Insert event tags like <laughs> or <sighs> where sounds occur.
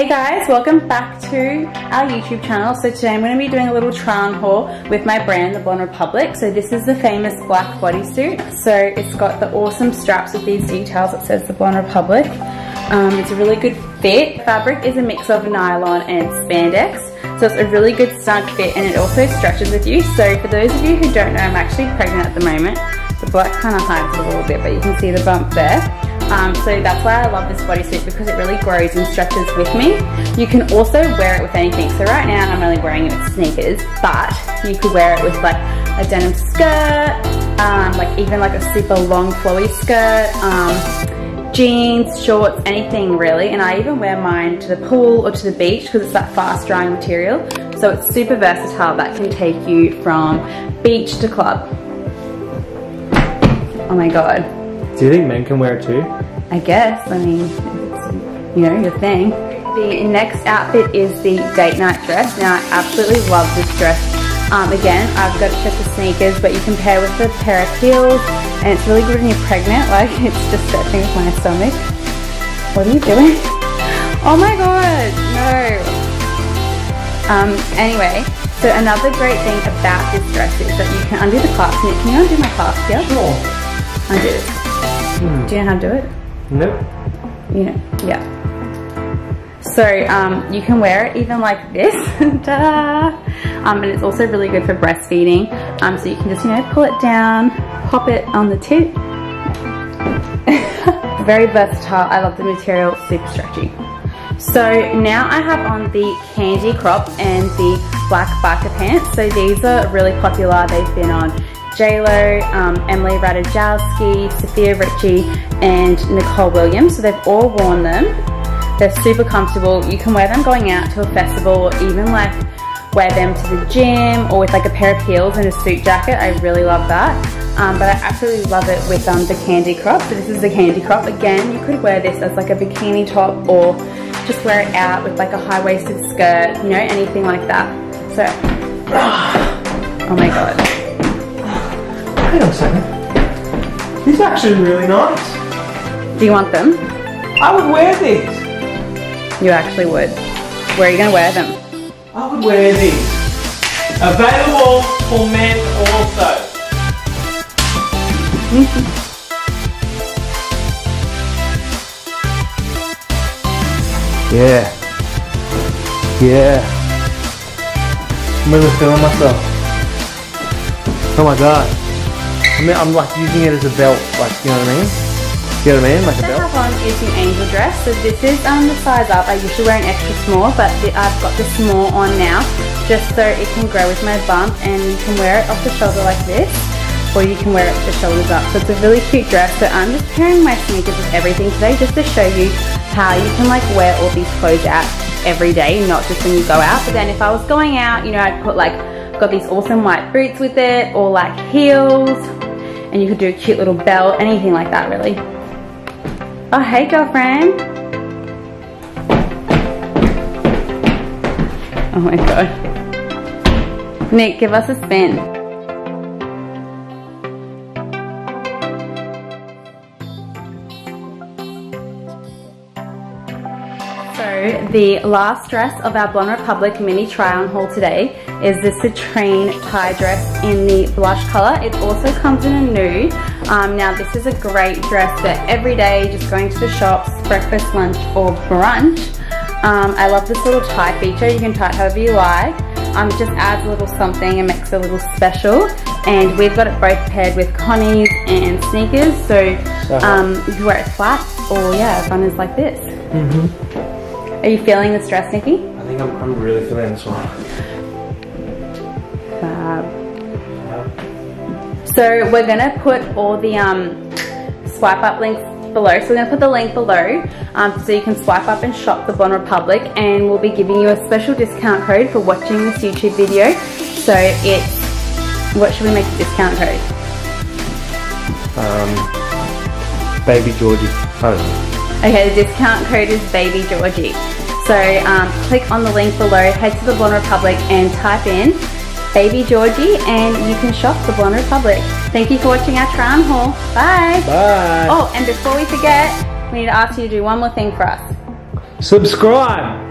Hey guys, welcome back to our YouTube channel. So today I'm going to be doing a little try on haul with my brand, The Blonde Republic. So this is the famous black bodysuit. So it's got the awesome straps with these details that says The Blonde Republic. Um, it's a really good fit. Fabric is a mix of nylon and spandex. So it's a really good snug fit and it also stretches with you. So for those of you who don't know, I'm actually pregnant at the moment. The black kind of hides a little bit, but you can see the bump there. Um, so that's why I love this bodysuit because it really grows and stretches with me. You can also wear it with anything. So right now I'm only wearing it with sneakers, but you could wear it with like a denim skirt, um, like even like a super long flowy skirt, um, jeans, shorts, anything really. And I even wear mine to the pool or to the beach because it's that fast drying material. So it's super versatile. That can take you from beach to club. Oh my God. Do you think men can wear it too? I guess. I mean, it's, you know, your thing. The next outfit is the date night dress. Now, I absolutely love this dress. Um, again, I've got it just for sneakers, but you can pair with a pair of heels, and it's really good when you're pregnant. <laughs> Like, it's just stretching with my stomach. What are you doing? <laughs> Oh my god, no. Um, anyway, so another great thing about this dress is that you can undo the clasp. Can you undo my clasp here? Sure. Undo this. Do you know how to do it? Nope. You know, yeah. So um, you can wear it even like this, <laughs> um, and it's also really good for breastfeeding. Um, so you can just, you know, pull it down, pop it on the tit. <laughs> Very versatile, I love the material, super stretchy. So now I have on the candy crop and the black biker pants. So these are really popular, they've been on JLo, um, Emily Ratajkowski, Sofia Richie, and Nicole Williams. So they've all worn them. They're super comfortable. You can wear them going out to a festival or even like wear them to the gym or with like a pair of heels and a suit jacket. I really love that. Um, but I absolutely love it with um, the candy crop. So this is the candy crop. Again, you could wear this as like a bikini top or just wear it out with like a high-waisted skirt, you know, anything like that. So, <sighs> oh my God. Hang on a second. These are actually really nice. Do you want them? I would wear these. You actually would. Where are you going to wear them? I would wear these. Available for men also. <laughs> yeah. Yeah. I'm really feeling myself. Oh my god. I mean, I'm like using it as a belt, like, you know what I mean? You know what I mean? Like a belt? I have on is the angel dress. So this is um, the size up. I usually wear an extra small, but the, I've got the small on now, just so it can grow with my bump and you can wear it off the shoulder like this, or you can wear it the shoulders up. So it's a really cute dress. So I'm just pairing my sneakers with everything today just to show you how you can like wear all these clothes out every day, not just when you go out. But then if I was going out, you know, I'd put like, got these awesome white boots with it, or like heels, and you could do a cute little bell, anything like that really. Oh, hey girlfriend. Oh my God. Nick, give us a spin. So the last dress of our Blonde Republic mini try on haul today is the Citrine tie dress in the blush color. It also comes in a nude. Um, now this is a great dress for every day, just going to the shops, breakfast, lunch or brunch. Um, I love this little tie feature. You can tie it however you like. Um, it just adds a little something and makes it a little special. And we've got it both paired with Connie's and sneakers. So um, you can wear it flat or yeah, fun is like this. Mm -hmm. Are you feeling the stress, Nikki? I think I'm, I'm really feeling this one. Fab. So we're gonna put all the um, swipe up links below. So we're gonna put the link below um, so you can swipe up and shop the Blonde Republic and we'll be giving you a special discount code for watching this YouTube video. So it's, what should we make the discount code? Um, Baby Georgie, I. Okay, the discount code is Baby Georgie. So um, click on the link below, head to the Blonde Republic and type in Baby Georgie and you can shop the Blonde Republic. Thank you for watching our try on haul. Bye. Bye. Oh, and before we forget, we need to ask you to do one more thing for us. Subscribe.